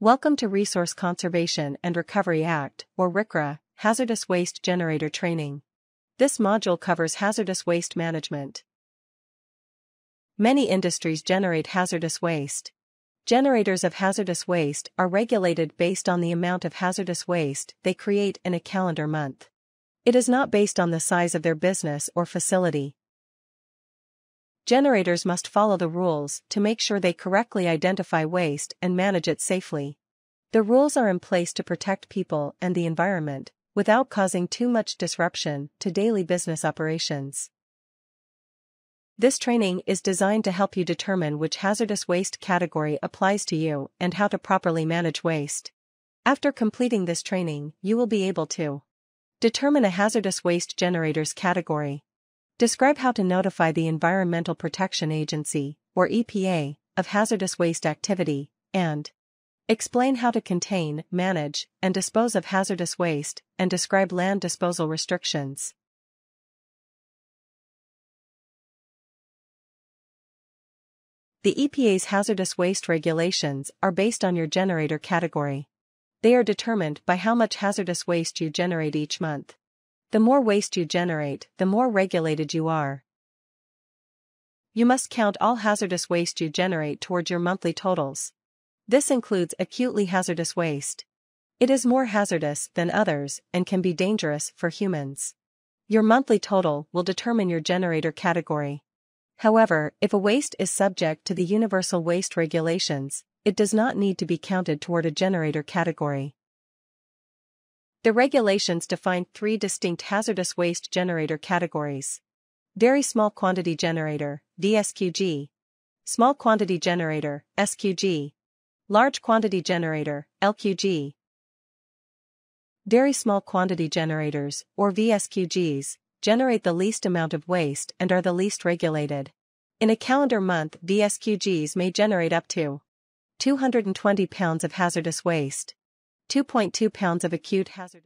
Welcome to Resource Conservation and Recovery Act, or RCRA, Hazardous Waste Generator Training. This module covers hazardous waste management. Many industries generate hazardous waste. Generators of hazardous waste are regulated based on the amount of hazardous waste they create in a calendar month. It is not based on the size of their business or facility. Generators must follow the rules to make sure they correctly identify waste and manage it safely. The rules are in place to protect people and the environment, without causing too much disruption to daily business operations. This training is designed to help you determine which hazardous waste category applies to you and how to properly manage waste. After completing this training, you will be able to determine a hazardous waste generator's category. Describe how to notify the Environmental Protection Agency, or EPA, of hazardous waste activity, and explain how to contain, manage, and dispose of hazardous waste, and describe land disposal restrictions. The EPA's hazardous waste regulations are based on your generator category. They are determined by how much hazardous waste you generate each month. The more waste you generate, the more regulated you are. You must count all hazardous waste you generate towards your monthly totals. This includes acutely hazardous waste. It is more hazardous than others and can be dangerous for humans. Your monthly total will determine your generator category. However, if a waste is subject to the Universal Waste Regulations, it does not need to be counted toward a generator category. The regulations define three distinct hazardous waste generator categories. Very Small Quantity Generator, VSQG. Small Quantity Generator, SQG. Large Quantity Generator, LQG. Very Small Quantity Generators, or VSQGs, generate the least amount of waste and are the least regulated. In a calendar month, VSQGs may generate up to 220 pounds of hazardous waste. 2.2 pounds of acute hazardous